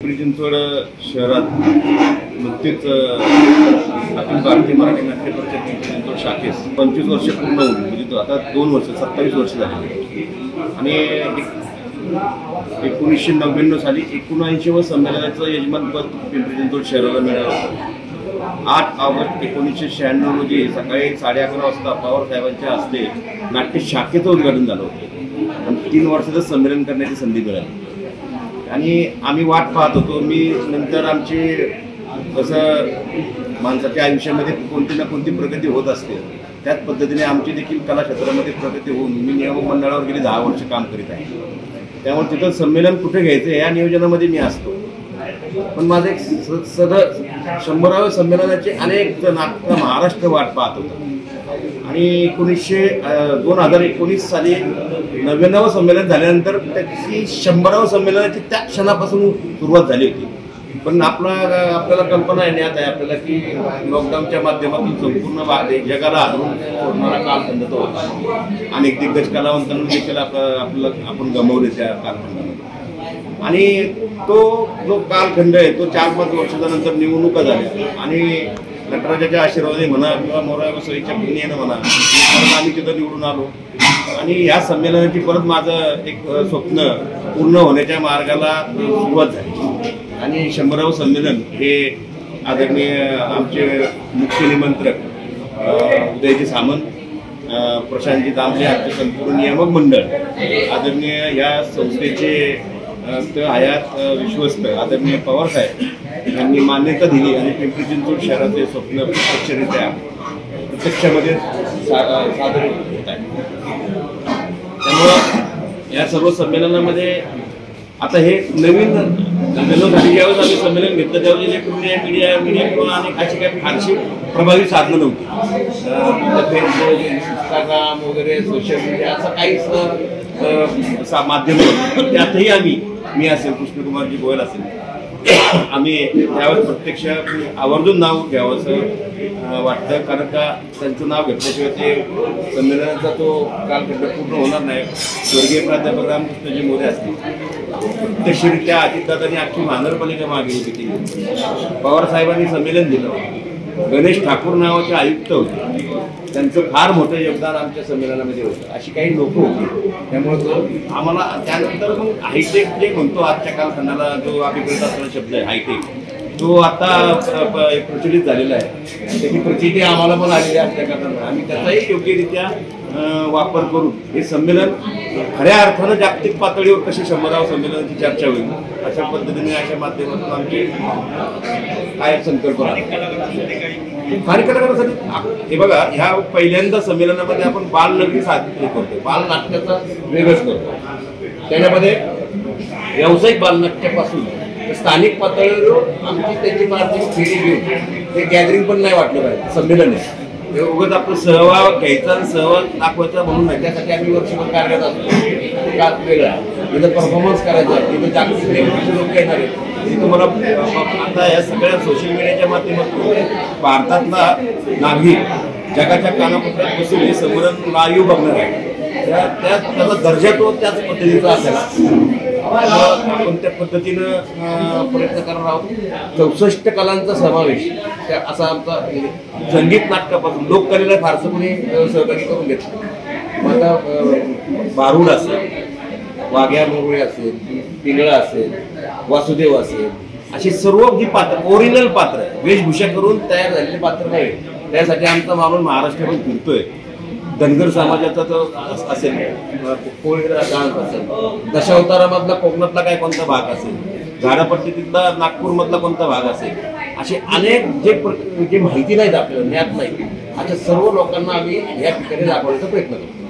पिंपरी चिंचवड शहरात नुकतीच अ, अखिल भारतीय मराठी नाट्य परिषद पिंपरी चिंचवड शाखेस पंचवीस वर्ष पूर्ण होती म्हणजे तो आता दोन वर्ष सत्तावीस वर्ष झाली. आणि एक- एकोणीसशे नव्याण्णव साली एकोणऐंशीवं संमेलनाचं यजमानपद पिंपरी चिंचवड शहराला मिळालं होतं. आठ ऑगस्ट एकोणीसशे शहाण्णव रोजी सकाळी साडे अकरा वाजता पवार साहेबांच्या हस्ते नाट्य शाखेचं उद्घाटन झालं होतं. आणि तीन वर्षाचं संमेलन करण्याची संधी मिळाली. आणि आम्ही वाट पाहत होतो. मी नंतर आमची कसं माणसाच्या आयुष्यामध्ये कोणती ना कोणती प्रगती होत असते. त्याच पद्धतीने आमची देखील कला क्षेत्रामध्ये प्रगती होऊन मी नियामक मंडळावर गेली दहा वर्ष काम करीत आहे. त्यामुळे तिथं संमेलन कुठे घ्यायचं या नियोजनामध्ये मी असतो. पण माझं एक स- सद शंभराव्या संमेलनाचे अनेक जण महाराष्ट्र वाट पाहत होतं. आणि एकोणीसशे दोन हजार एकोणीस साली नव्याण्णवं संमेलन झाल्यानंतर त्याची शंभरावं संमेलनाची त्या क्षणापासून सुरुवात झाली होती. पण आपला आपल्याला कल्पना आहे आहे आपल्याला की लॉकडाऊनच्या माध्यमातून संपूर्ण जगाला हादरून सोडणारा कालखंड तो होता. अनेक दिग्गज कलावंतांना देखील आपलं आपलं आपण गमावले त्या कालखंडामध्ये. आणि तो जो कालखंड आहे तो चार पाच वर्षाच्या नंतर निवडणुका झाल्या. आणि नटराजाच्या आशीर्वादाने म्हणा किंवा मोरा सोयीच्या पुण्यानं म्हणा परत आम्ही तिथं निवडून आलो. आणि या संमेलनाची परत माझं एक स्वप्न पूर्ण होण्याच्या मार्गाला सुरुवात झाली. आणि शंभरावं संमेलन हे आदरणीय आमचे मुख्य निमंत्रक उदयजी सामंत प्रशांतजी दामले आमचे संपूर्ण नियामक मंडळ आदरणीय या संस्थेचे ते आयात विश्वस्त आदरणीय पवार साहेब. यांनी मान्यता दिली आणि पिंपरी चिंचवड शहराचे स्वप्न प्रत्यक्षरित्या प्रत्यक्षामध्ये सा सादर होत आहे त्यामुळं या सर्व संमेलनामध्ये आता हे नवीन संमेलन ज्यावेळेस आम्ही संमेलन घेतलं त्यावेळेस जे मीडिया मीडिया मीडिया किंवा अनेक अशी काही फारशी प्रभावी साधनं नव्हती. फेसबुक इंस्टाग्राम वगैरे सोशल मीडिया असं काहीच सा माध्यम त्यातही आम्ही मी असेल कृष्णकुमारजी गोयल असेल. आम्ही त्यावेळेस प्रत्यक्ष आवर्जून नाव घ्यावं असं वाटतं. कारण का त्यांचं नाव घेतल्याशिवाय ते संमेलनाचा तो कालखंड पूर्ण होणार नाही. स्वर्गीय प्राध्यापक रामकृष्णजी मोरे असतील. प्रत्यक्षरित्या अजितदादांनी अख्खी महानगरपालिका मागे होती केली पवार साहेबांनी संमेलन दिलं. गणेश ठाकूर नावाचे आयुक्त होते. त्यांचं फार मोठं योगदान आमच्या संमेलनामध्ये होतं. अशी काही लोक होती. त्यामुळे तो आम्हाला त्यानंतर मग हायटेक जे म्हणतो आजच्या कालखंडाला जो अभिप्रेत असलेला शब्द आहे हायटेक तो आता प्रचलित झालेला आहे. त्याची प्रचिती आम्हाला पण आलेली आहे आजच्या काळात. आम्ही त्याचाही योग्यरित्या वापर करून हे संमेलन खऱ्या अर्थानं जागतिक पातळीवर कसे शंभरावं संमेलनाची चर्चा होईल अशा पद्धतीने अशा माध्यमातून आमची काय संकल्पना कार्यकर्त्यांसाठी हे बघा ह्या पहिल्यांदा संमेलनामध्ये आपण बालनगरी साधित करतो बालनाट्याचा वेगळंच करतो त्याच्यामध्ये व्यावसायिक बालनाट्यापासून स्थानिक पातळीवर आमची त्याची मार्जिन फेरी घेऊन ते गॅदरिंग पण नाही वाटलं पाहिजे संमेलन. आहे ते उगाच आपलं सहभाग घ्यायचा आणि सहभाग दाखवायचा म्हणून नाही. त्यासाठी आम्ही वर्षभर कार्यरत असतो. वेगळा तिथं परफॉर्मन्स करायचा तिथं जागतिक लोक येणार आहेत. तिथं तुम्हाला आता या सगळ्या सोशल मीडियाच्या माध्यमातून भारतातला नागरिक जगाच्या कानाकोपऱ्यात बसून हे संमेलन लाईव्ह बघणार आहे. त्या त्याचा दर्जा तो त्याच पद्धतीचा असायला आपण त्या पद्धतीनं प्रयत्न करणार आहोत? चौसष्ट कलांचा समावेश. त्या असा आमचा संगीत नाटकापासून लोककलेला फारसं कोणी सहभागी करून घेतलं मग आता बारूड असेल वाघ्या मोगळे असेल पिंगळा असेल वासुदेव असेल अशी सर्व जी पात्र ओरिजिनल पात्र वेशभूषा करून तयार झालेले पात्र नाही. त्यासाठी आमचा माणूस महाराष्ट्रातून फिरतोय. धनगर समाजाचा तो असेल. कोळीचा डान्स असेल. दशावतारामधला कोकणातला काय कोणता भाग असेल? झाडापट्टीतला नागपूरमधला कोणता भाग असेल? असे अनेक जे प्र- जे माहिती नाहीत आपल्याला ज्ञात नाही अशा सर्व लोकांना आम्ही या ठिकाणी दाखवण्याचा प्रयत्न करतो.